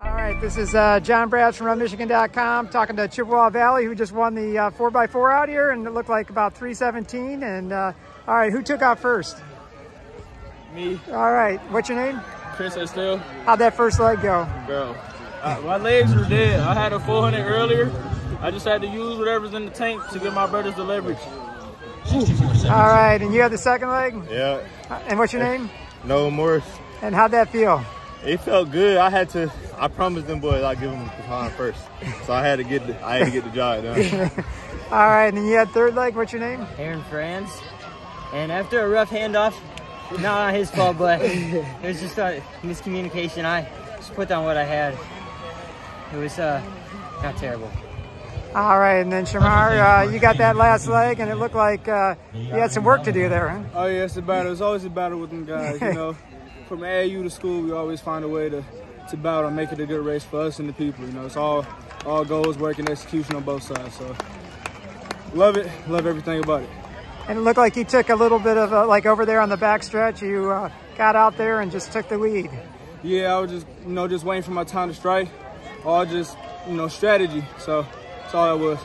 All right, this is uh, John Brads from RunMichigan.com talking to Chippewa Valley, who just won the uh, 4x4 out here, and it looked like about 317. And uh, all right, who took out first? Me, All right, what's your name? Chris Estelle. How'd that first leg go? Bro, uh, my legs were dead. I had a 400 earlier. I just had to use whatever's in the tank to get my brothers the leverage. All right, and you had the second leg? Yeah, And what's your name? no Morris. And how'd that feel? It felt good. I had to. I promised them boys I'd give them the baton first, so I had to get. The, I had to get the job done. All right, and then you had third leg. What's your name? Aaron Franz. And after a rough handoff, not his fault, but it was just a miscommunication. I just put down what I had. It was uh, not terrible. All right, and then Shamar, uh, you got that last leg, and it looked like uh, you had some work to do there. Huh? Oh yeah, it's a battle. It's always a battle with them guys. You know, from AAU to school, we always find a way to to battle and make it a good race for us and the people. You know, it's all all goals, work, and execution on both sides. So love it. Love everything about it. And it looked like you took a little bit of a, like over there on the back stretch. You uh, got out there and just took the lead. Yeah, I was just you know just waiting for my time to strike, all just you know strategy. So all that was.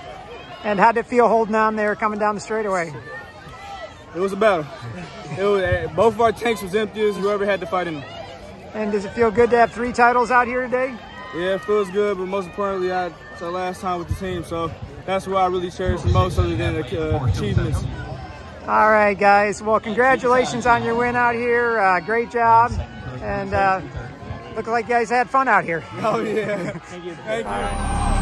And how'd it feel holding on there, coming down the straightaway? It was a battle. It was eh, both of our tanks was empty as whoever had to fight in them. And does it feel good to have three titles out here today? Yeah, it feels good, but most importantly, I, it's our last time with the team, so that's what I really cherish the most, other than the uh, achievements. All right, guys. Well, congratulations on your win out here. Uh, great job. And uh, look like you guys had fun out here. Oh yeah. Thank you. Thank you.